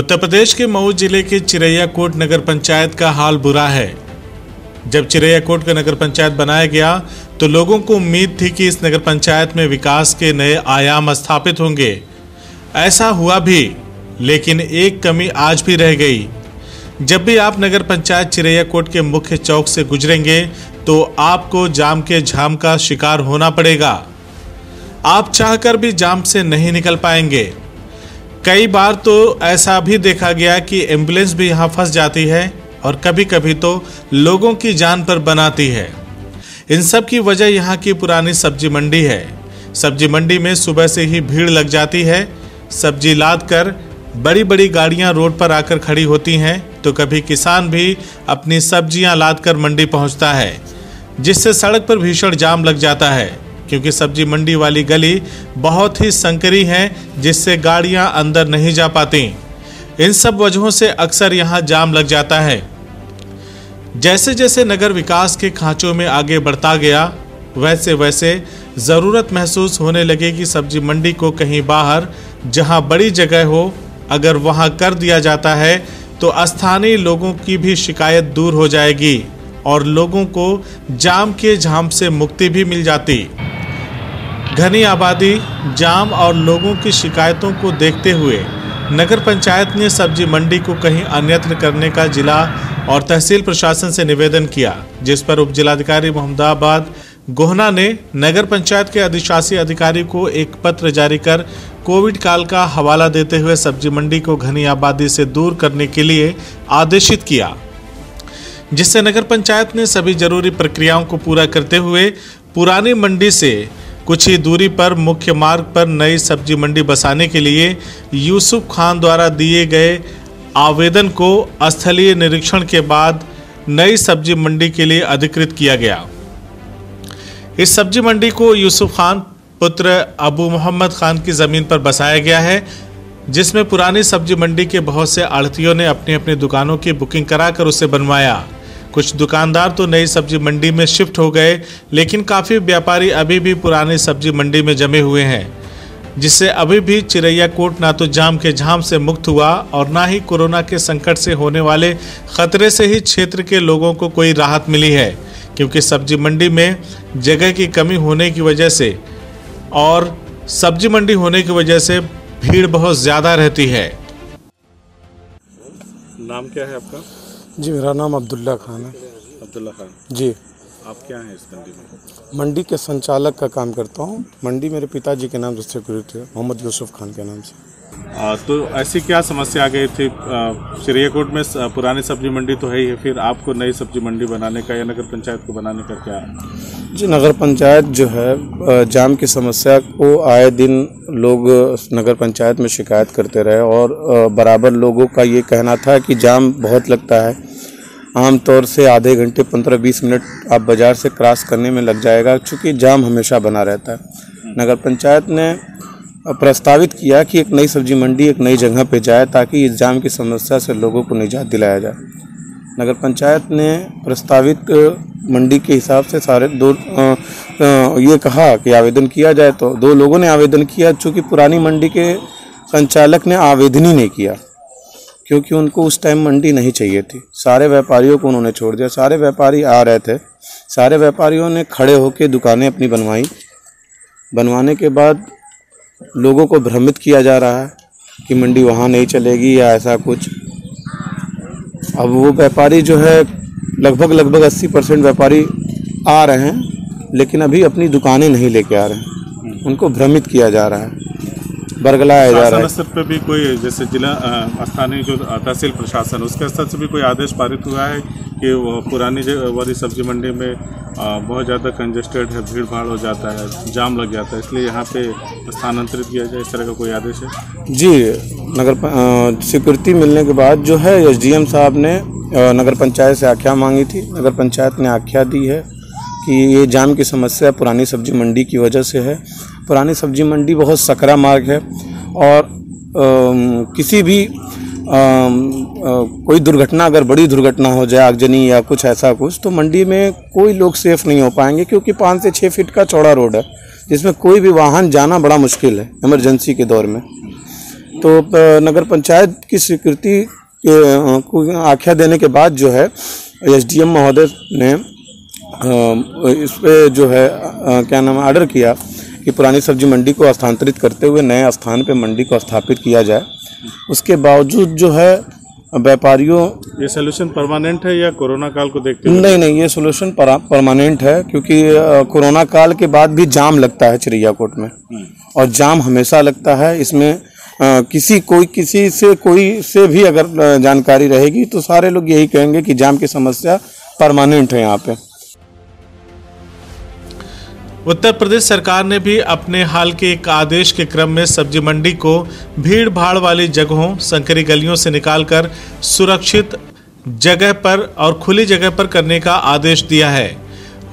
उत्तर प्रदेश के मऊ ज़िले के चिरैयाकोट नगर पंचायत का हाल बुरा है। जब चिरैयाकोट का नगर पंचायत बनाया गया तो लोगों को उम्मीद थी कि इस नगर पंचायत में विकास के नए आयाम स्थापित होंगे। ऐसा हुआ भी, लेकिन एक कमी आज भी रह गई। जब भी आप नगर पंचायत चिरैयाकोट के मुख्य चौक से गुजरेंगे तो आपको जाम के झाम का शिकार होना पड़ेगा। आप चाहकर भी जाम से नहीं निकल पाएँगे। कई बार तो ऐसा भी देखा गया कि एंबुलेंस भी यहाँ फंस जाती है और कभी कभी तो लोगों की जान पर बनाती है। इन सब की वजह यहाँ की पुरानी सब्ज़ी मंडी है। सब्ज़ी मंडी में सुबह से ही भीड़ लग जाती है। सब्ज़ी लाद कर बड़ी बड़ी गाड़ियाँ रोड पर आकर खड़ी होती हैं तो कभी किसान भी अपनी सब्ज़ियाँ लाद कर मंडी पहुँचता है, जिससे सड़क पर भीषण जाम लग जाता है। क्योंकि सब्ज़ी मंडी वाली गली बहुत ही संकरी है, जिससे गाड़ियाँ अंदर नहीं जा पाती। इन सब वजहों से अक्सर यहाँ जाम लग जाता है। जैसे जैसे नगर विकास के खांचों में आगे बढ़ता गया वैसे वैसे ज़रूरत महसूस होने लगे कि सब्ज़ी मंडी को कहीं बाहर, जहाँ बड़ी जगह हो, अगर वहाँ कर दिया जाता है तो स्थानीय लोगों की भी शिकायत दूर हो जाएगी और लोगों को जाम के झाम से मुक्ति भी मिल जाती। घनी आबादी, जाम और लोगों की शिकायतों को देखते हुए नगर पंचायत ने सब्ज़ी मंडी को कहीं अन्यत्र करने का जिला और तहसील प्रशासन से निवेदन किया, जिस पर उप जिलाधिकारी मोहम्मदाबाद गोहना ने नगर पंचायत के अधिशासी अधिकारी को एक पत्र जारी कर कोविड काल का हवाला देते हुए सब्ज़ी मंडी को घनी आबादी से दूर करने के लिए आदेशित किया, जिससे नगर पंचायत ने सभी ज़रूरी प्रक्रियाओं को पूरा करते हुए पुरानी मंडी से कुछ ही दूरी पर मुख्य मार्ग पर नई सब्ज़ी मंडी बसाने के लिए यूसुफ खान द्वारा दिए गए आवेदन को स्थलीय निरीक्षण के बाद नई सब्ज़ी मंडी के लिए अधिकृत किया गया। इस सब्ज़ी मंडी को यूसुफ खान, पुत्र अबू मोहम्मद खान की ज़मीन पर बसाया गया है, जिसमें पुरानी सब्ज़ी मंडी के बहुत से आढ़तियों ने अपनी अपनी दुकानों की बुकिंग कराकर उसे बनवाया। कुछ दुकानदार तो नई सब्ज़ी मंडी में शिफ्ट हो गए, लेकिन काफ़ी व्यापारी अभी भी पुरानी सब्ज़ी मंडी में जमे हुए हैं, जिससे अभी भी चिरैया कोट ना तो जाम के झाम से मुक्त हुआ और ना ही कोरोना के संकट से होने वाले खतरे से ही क्षेत्र के लोगों को कोई राहत मिली है, क्योंकि सब्ज़ी मंडी में जगह की कमी होने की वजह से और सब्ज़ी मंडी होने की वजह से भीड़ बहुत ज़्यादा रहती है। नाम क्या है आपका? जी मेरा नाम अब्दुल्ला खान है। अब्दुल्ला खान। जी। आप क्या हैं इस मंडी में? मंडी के संचालक का काम करता हूँ। मंडी मेरे पिताजी के नाम से है मोहम्मद यूसुफ खान के नाम से। तो ऐसी क्या समस्या आ गई थी? चिड़ियाकोट में पुरानी सब्ज़ी मंडी तो है ही है, फिर आपको नई सब्ज़ी मंडी बनाने का या नगर पंचायत को बनाने का क्या? जी, नगर पंचायत जो है जाम की समस्या को आए दिन लोग नगर पंचायत में शिकायत करते रहे और बराबर लोगों का ये कहना था कि जाम बहुत लगता है। आमतौर से आधे घंटे, पंद्रह बीस मिनट आप बाज़ार से क्रॉस करने में लग जाएगा चूँकि जाम हमेशा बना रहता है। नगर पंचायत ने प्रस्तावित किया कि एक नई सब्ज़ी मंडी, एक नई जगह पर जाए ताकि इस जाम की समस्या से लोगों को निजात दिलाया जाए। नगर पंचायत ने प्रस्तावित मंडी के हिसाब से सारे दो ये कहा कि आवेदन किया जाए तो दो लोगों ने आवेदन किया, चूँकि पुरानी मंडी के संचालक ने आवेदन ही नहीं किया, क्योंकि उनको उस टाइम मंडी नहीं चाहिए थी। सारे व्यापारियों को उन्होंने छोड़ दिया। सारे व्यापारी आ रहे थे। सारे व्यापारियों ने खड़े होकर दुकानें अपनी बनवाई। बनवाने के बाद लोगों को भ्रमित किया जा रहा है कि मंडी वहाँ नहीं चलेगी या ऐसा कुछ। अब वो व्यापारी जो है, लगभग लगभग 80 परसेंट व्यापारी आ रहे हैं, लेकिन अभी अपनी दुकानें नहीं लेके आ रहे हैं। उनको भ्रमित किया जा रहा है। बरगलाया जा रहा है। स्तर पे भी कोई जैसे जिला स्थानीय जो तहसील प्रशासन उसके स्तर से भी कोई आदेश पारित हुआ है कि वो पुरानी वाली सब्ज़ी मंडी में बहुत ज़्यादा कंजेस्टेड है भीड़ भाड़ हो जाता है जाम लग जाता है इसलिए यहाँ पे स्थानांतरित किया जाए इस तरह का कोई आदेश है? जी नगर स्वीकृति मिलने के बाद जो है एसडीएम साहब ने नगर पंचायत से आख्या मांगी थी। नगर पंचायत ने आख्या दी है कि ये जाम की समस्या पुरानी सब्ज़ी मंडी की वजह से है। पुरानी सब्ज़ी मंडी बहुत सकरा मार्ग है और अम, किसी भी अम, अ, कोई दुर्घटना अगर बड़ी दुर्घटना हो जाए आगजनी या कुछ ऐसा कुछ तो मंडी में कोई लोग सेफ़ नहीं हो पाएँगे क्योंकि पाँच से छः फीट का चौड़ा रोड है जिसमें कोई भी वाहन जाना बड़ा मुश्किल है इमरजेंसी के दौर में। तो नगर पंचायत की स्वीकृति के, आख्या देने के बाद जो है एसडीएम महोदय ने इस पर जो है क्या नाम ऑर्डर किया कि पुरानी सब्ज़ी मंडी को स्थानांतरित करते हुए नए स्थान पर मंडी को स्थापित किया जाए। उसके बावजूद जो है व्यापारियों ये सोल्यूशन परमानेंट है या कोरोना काल को देखते हुए? नहीं नहीं ये सोल्यूशन परमानेंट है क्योंकि कोरोना काल के बाद भी जाम लगता है चिड़िया कोट में और जाम हमेशा लगता है। इसमें अ, किसी कोई किसी से कोई से भी अगर जानकारी रहेगी तो सारे लोग यही कहेंगे कि जाम की समस्या परमानेंट है यहाँ पे। उत्तर प्रदेश सरकार ने भी अपने हाल के एक आदेश के क्रम में सब्ज़ी मंडी को भीड़ भाड़ वाली जगहों, संकरी गलियों से निकालकर सुरक्षित जगह पर और खुली जगह पर करने का आदेश दिया है।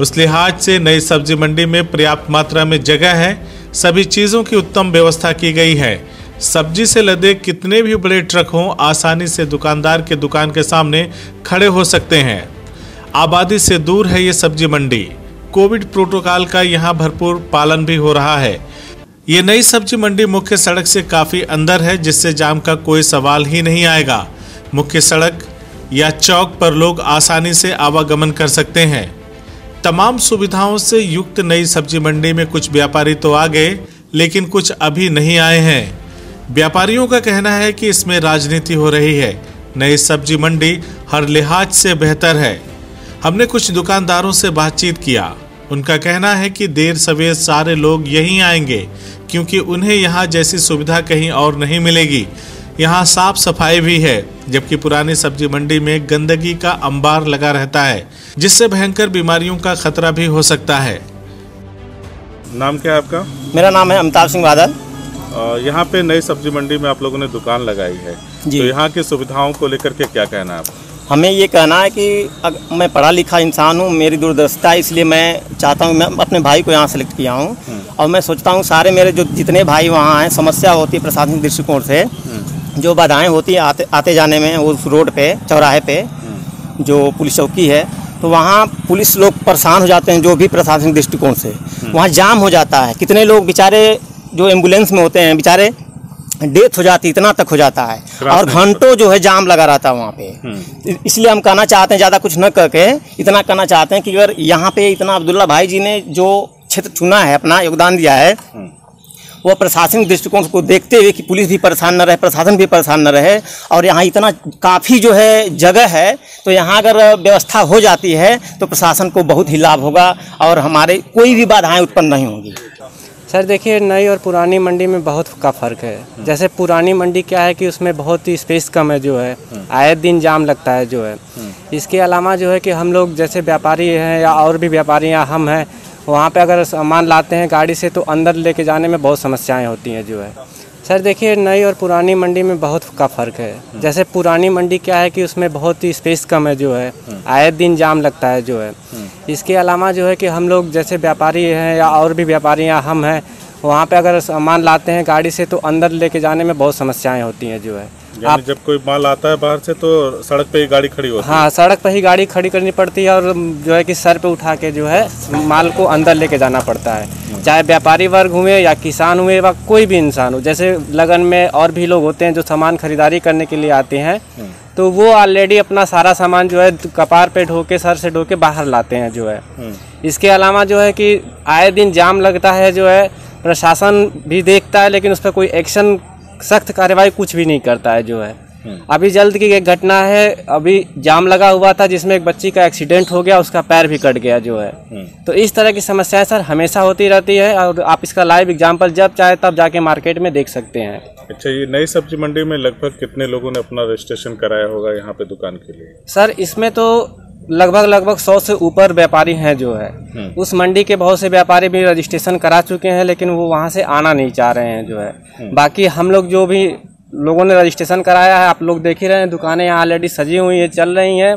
उस लिहाज से नई सब्ज़ी मंडी में पर्याप्त मात्रा में जगह है। सभी चीज़ों की उत्तम व्यवस्था की गई है। सब्ज़ी से लदे कितने भी बड़े ट्रक हों, आसानी से दुकानदार के दुकान के सामने खड़े हो सकते हैं। आबादी से दूर है ये सब्ज़ी मंडी। कोविड प्रोटोकॉल का यहाँ भरपूर पालन भी हो रहा है। ये नई सब्ज़ी मंडी मुख्य सड़क से काफ़ी अंदर है, जिससे जाम का कोई सवाल ही नहीं आएगा। मुख्य सड़क या चौक पर लोग आसानी से आवागमन कर सकते हैं। तमाम सुविधाओं से युक्त नई सब्ज़ी मंडी में कुछ व्यापारी तो आ गए, लेकिन कुछ अभी नहीं आए हैं। व्यापारियों का कहना है कि इसमें राजनीति हो रही है। नई सब्ज़ी मंडी हर लिहाज से बेहतर है। हमने कुछ दुकानदारों से बातचीत किया। उनका कहना है कि देर सवेर सारे लोग यहीं आएँगे क्योंकि उन्हें यहाँ जैसी सुविधा कहीं और नहीं मिलेगी। यहाँ साफ़ सफ़ाई भी है जबकि पुरानी सब्ज़ी मंडी में गंदगी का अंबार लगा रहता है जिससे भयंकर बीमारियों का खतरा भी हो सकता है। नाम क्या है आपका? मेरा नाम है अमिताभ सिंह बादल। यहाँ पे नई सब्ज़ी मंडी में आप लोगों ने दुकान लगाई है। जी। तो यहाँ की सुविधाओं को लेकर के क्या कहना है आपका हमें ये कहना है कि अग, मैं पढ़ा लिखा इंसान हूँ मेरी दूरदर्शिता है इसलिए मैं चाहता हूँ मैं अपने भाई को यहाँ सेलेक्ट किया हूँ। और मैं सोचता हूँ सारे मेरे जो जितने भाई वहाँ हैं समस्या होती है प्रशासनिक दृष्टिकोण से जो बाधाएँ होती है आते आते जाने में उस रोड पे चौराहे पे जो पुलिस चौकी है तो वहाँ पुलिस लोग परेशान हो जाते हैं जो भी प्रशासनिक दृष्टिकोण से। वहाँ जाम हो जाता है। कितने लोग बेचारे जो एंबुलेंस में होते हैं बेचारे डेथ हो जाती इतना तक हो जाता है। और घंटों जो है जाम लगा रहता है वहाँ पे। इसलिए हम कहना चाहते हैं ज़्यादा कुछ न करके इतना कहना चाहते हैं कि अगर यहाँ पे इतना अब्दुल्ला भाई जी ने जो क्षेत्र चुना है अपना योगदान दिया है वो प्रशासनिक दृष्टिकोण को देखते हुए कि पुलिस भी परेशान न रहे प्रशासन भी परेशान न रहे और यहाँ इतना काफ़ी जो है जगह है तो यहाँ अगर व्यवस्था हो जाती है तो प्रशासन को बहुत ही लाभ होगा और हमारे कोई भी बाधाएँ उत्पन्न नहीं होंगी। सर देखिए नई और पुरानी मंडी में बहुत का फ़र्क है। जैसे पुरानी मंडी क्या है कि उसमें बहुत ही स्पेस कम है जो है आए दिन जाम लगता है जो है। इसके अलावा जो है कि हम लोग जैसे व्यापारी हैं या और भी व्यापारी या हम हैं वहाँ पे अगर सामान लाते हैं गाड़ी से तो अंदर लेके जाने में बहुत समस्याएँ होती हैं जो है। सर देखिए नई और पुरानी मंडी में बहुत का फ़र्क है। जैसे पुरानी मंडी क्या है कि उसमें बहुत ही स्पेस कम है जो है आए दिन जाम लगता है जो है। इसके अलावा जो है कि हम लोग जैसे व्यापारी हैं या और भी व्यापारी या हम हैं वहाँ पे अगर सामान लाते हैं गाड़ी से तो अंदर लेके जाने में बहुत समस्याएँ होती हैं जो है। आप जब कोई माल आता है बाहर से तो सड़क पे ही गाड़ी खड़ी होती है हाँ। सड़क पे ही गाड़ी खड़ी करनी पड़ती है और जो है कि सर पे उठा के जो है माल को अंदर लेके जाना पड़ता है। चाहे व्यापारी वर्ग हुए या किसान हुए व कोई भी इंसान हो जैसे लगन में और भी लोग होते हैं जो सामान खरीदारी करने के लिए आते हैं तो वो ऑलरेडी अपना सारा सामान जो है कपार पे ढो के सर से ढो के बाहर लाते हैं जो है। इसके अलावा जो है कि आए दिन जाम लगता है जो है प्रशासन भी देखता है लेकिन उस पर कोई एक्शन सख्त कार्रवाई कुछ भी नहीं करता है जो है। अभी जल्द की एक घटना है अभी जाम लगा हुआ था जिसमें एक बच्ची का एक्सीडेंट हो गया उसका पैर भी कट गया जो है। तो इस तरह की समस्याएँ सर हमेशा होती रहती है और आप इसका लाइव एग्जांपल जब चाहे तब जाके मार्केट में देख सकते हैं। अच्छा ये नई सब्ज़ी मंडी में लगभग कितने लोगों ने अपना रजिस्ट्रेशन कराया होगा यहाँ पे दुकान के लिए? सर इसमें तो लगभग लगभग सौ से ऊपर व्यापारी हैं जो है। उस मंडी के बहुत से व्यापारी भी रजिस्ट्रेशन करा चुके हैं लेकिन वो वहाँ से आना नहीं चाह रहे हैं जो है। बाकी हम लोग जो भी लोगों ने रजिस्ट्रेशन कराया है आप लोग देख ही रहे हैं दुकानें यहाँ ऑलरेडी सजी हुई है चल रही हैं।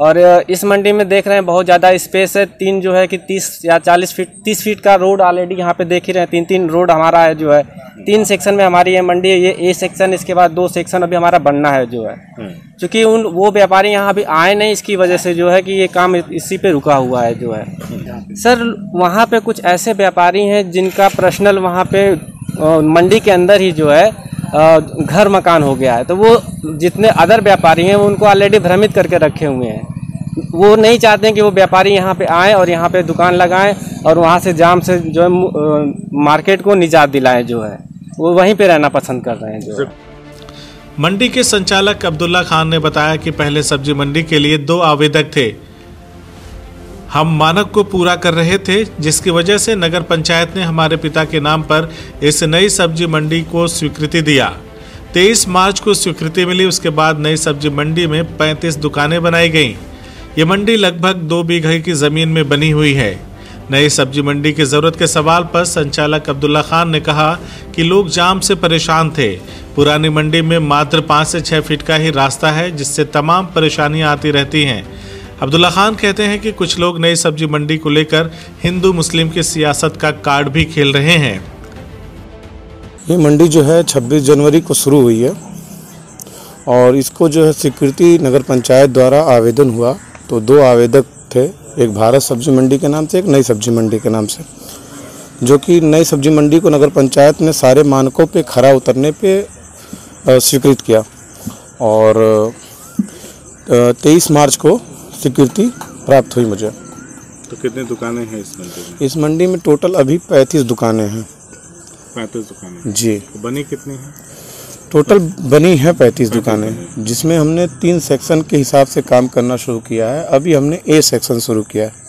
और इस मंडी में देख रहे हैं बहुत ज़्यादा स्पेस है तीन जो है कि तीस या चालीस फीट तीस फीट का रोड ऑलरेडी यहाँ पे देख ही रहे हैं तीन तीन रोड हमारा है जो है। तीन सेक्शन में हमारी ये मंडी है ये ए सेक्शन इसके बाद दो सेक्शन अभी हमारा बनना है जो है। क्योंकि उन वो व्यापारी यहाँ अभी आए नहीं इसकी वजह से जो है कि ये काम इसी पे रुका हुआ है जो है। सर वहाँ पे कुछ ऐसे व्यापारी हैं जिनका पर्सनल वहाँ पे मंडी के अंदर ही जो है घर मकान हो गया है तो वो जितने अदर व्यापारी हैं, वो उनको ऑलरेडी भ्रमित करके रखे हुए हैं। वो नहीं चाहते हैं कि वो व्यापारी यहाँ पे आए और यहाँ पे दुकान लगाएँ और वहाँ से जाम से जो है मार्केट को निजात दिलाएँ जो है। वो वहीं पे रहना पसंद कर रहे हैं जो मंडी के संचालक अब्दुल्ला खान ने बताया कि पहले सब्ज़ी मंडी के लिए दो आवेदक थे। हम मानक को पूरा कर रहे थे, जिसकी वजह से नगर पंचायत ने हमारे पिता के नाम पर इस नई सब्ज़ी मंडी को स्वीकृति दिया। 23 मार्च को स्वीकृति मिली, उसके बाद नई सब्ज़ी मंडी में 35 दुकानें बनाई गईं। ये मंडी लगभग दो बीघे की ज़मीन में बनी हुई है। नई सब्ज़ी मंडी की ज़रूरत के सवाल पर संचालक अब्दुल्ला खान ने कहा कि लोग जाम से परेशान थे। पुरानी मंडी में मात्र पाँच से छः फीट का ही रास्ता है, जिससे तमाम परेशानियाँ आती रहती हैं। अब्दुल्ला खान कहते हैं कि कुछ लोग नई सब्ज़ी मंडी को लेकर हिंदू, मुस्लिम की सियासत का कार्ड भी खेल रहे हैं। ये मंडी जो है 26 जनवरी को शुरू हुई है और इसको जो है स्वीकृति नगर पंचायत द्वारा आवेदन हुआ। तो दो आवेदक थे, एक भारत सब्ज़ी मंडी के नाम से, एक नई सब्ज़ी मंडी के नाम से, जो कि नई सब्ज़ी मंडी को नगर पंचायत ने सारे मानकों पे खरा उतरने पे स्वीकृत किया। और तेईस मार्च को स्वीकृति प्राप्त हुई मुझे। तो कितनी दुकानें हैं इस मंडी में? इस मंडी में टोटल अभी पैंतीस दुकानें हैं। पैंतीस दुकानें जी। तो बनी कितनी हैं? टोटल बनी है पैंतीस दुकानें। जिसमें हमने तीन सेक्शन के हिसाब से काम करना शुरू किया है। अभी हमने ए सेक्शन शुरू किया है।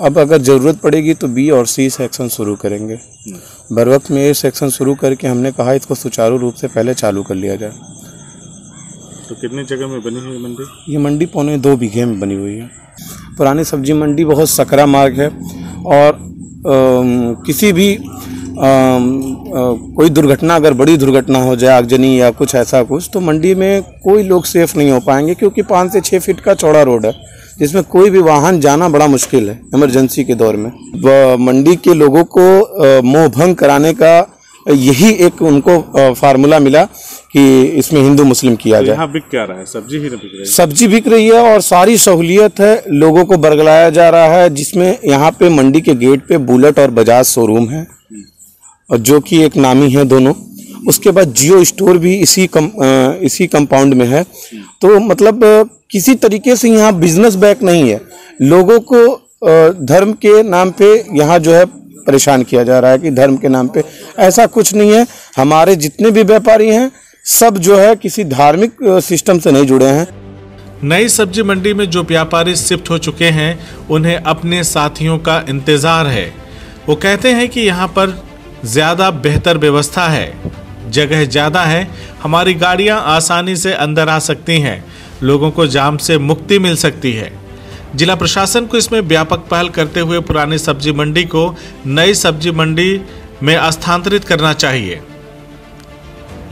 अब अगर ज़रूरत पड़ेगी तो बी और सी सेक्शन शुरू करेंगे। बर वक्त में ए सेक्शन शुरू करके हमने कहा इसको सुचारू रूप से पहले चालू कर लिया जाए। तो कितनी जगह में बनी है ये मंडी? ये मंडी पौने दो बीघे में बनी हुई है। पुरानी सब्ज़ी मंडी बहुत सकरा मार्ग है और अम, किसी भी अम, अ, कोई दुर्घटना अगर बड़ी दुर्घटना हो जाए आगजनी या कुछ ऐसा कुछ तो मंडी में कोई लोग सेफ़ नहीं हो पाएँगे क्योंकि पाँच से छः फीट का चौड़ा रोड है जिसमें कोई भी वाहन जाना बड़ा मुश्किल है इमरजेंसी के दौर में। मंडी के लोगों को मोह भंग कराने का यही एक उनको फार्मूला मिला कि इसमें हिंदू मुस्लिम किया तो जाए। यहाँ बिक क्या रहा है? सब्ज़ी ही बिक रही है। सब्ज़ी बिक रही है और सारी सहूलियत है लोगों को बरगलाया जा रहा है जिसमें यहाँ पे मंडी के गेट पे बुलेट और बजाज शोरूम है और जो कि एक नामी है दोनों। उसके बाद जियो स्टोर भी इसी कम इसी कंपाउंड में है। तो मतलब किसी तरीके से यहाँ बिज़नेस बैक नहीं है। लोगों को धर्म के नाम पे यहाँ जो है परेशान किया जा रहा है कि धर्म के नाम पे। ऐसा कुछ नहीं है। हमारे जितने भी व्यापारी हैं, सब जो है किसी धार्मिक सिस्टम से नहीं जुड़े हैं। नई सब्ज़ी मंडी में जो व्यापारी शिफ्ट हो चुके हैं, उन्हें अपने साथियों का इंतज़ार है। वो कहते हैं कि यहाँ पर ज़्यादा बेहतर व्यवस्था है। जगह ज़्यादा है। हमारी गाड़ियाँ आसानी से अंदर आ सकती हैं। लोगों को जाम से मुक्ति मिल सकती है। जिला प्रशासन को इसमें व्यापक पहल करते हुए पुरानी सब्ज़ी मंडी को नई सब्ज़ी मंडी में स्थानांतरित करना चाहिए।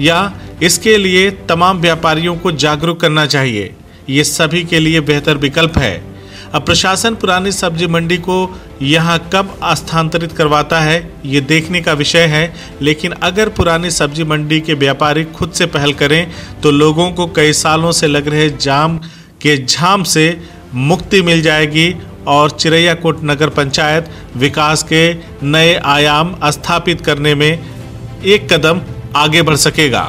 या इसके लिए तमाम व्यापारियों को जागरूक करना चाहिए। ये सभी के लिए बेहतर विकल्प है। अब प्रशासन पुरानी सब्ज़ी मंडी को यहाँ कब स्थानांतरित करवाता है, ये देखने का विषय है। लेकिन अगर पुरानी सब्ज़ी मंडी के व्यापारी खुद से पहल करें तो लोगों को कई सालों से लग रहे जाम के झाम से मुक्ति मिल जाएगी और चिरैयाकोट नगर पंचायत विकास के नए आयाम स्थापित करने में एक कदम आगे बढ़ सकेगा।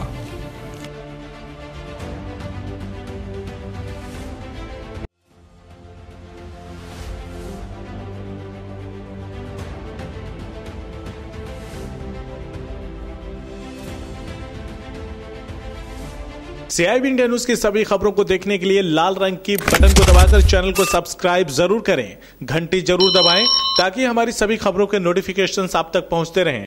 सीआईबी इंडिया न्यूज़ की सभी खबरों को देखने के लिए लाल रंग की बटन को दबाकर चैनल को सब्सक्राइब ज़रूर करें। घंटी ज़रूर दबाएँ ताकि हमारी सभी खबरों के नोटिफिकेशन आप तक पहुँचते रहें।